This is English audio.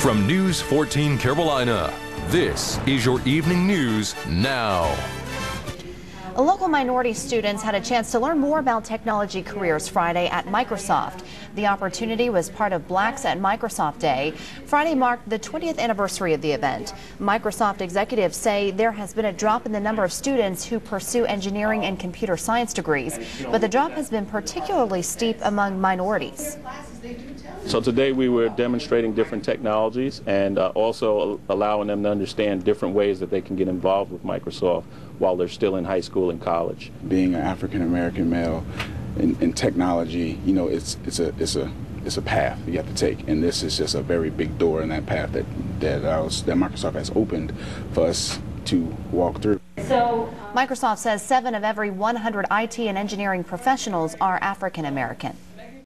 From News 14 Carolina, this is your evening news now. Local minority students had a chance to learn more about technology careers Friday at Microsoft. The opportunity was part of Blacks at Microsoft Day. Friday marked the 20th anniversary of the event. Microsoft executives say there has been a drop in the number of students who pursue engineering and computer science degrees, but the drop has been particularly steep among minorities. So today we were demonstrating different technologies and uh, also allowing them to understand different ways that they can get involved with Microsoft while they're still in high school and college. Being an African American male in, in, technology, you know, it's it's a it's a it's a path you have to take, and this is just a very big door in that path that that, was, that Microsoft has opened for us to walk through. So, Microsoft says seven of every 100 IT and engineering professionals are African American.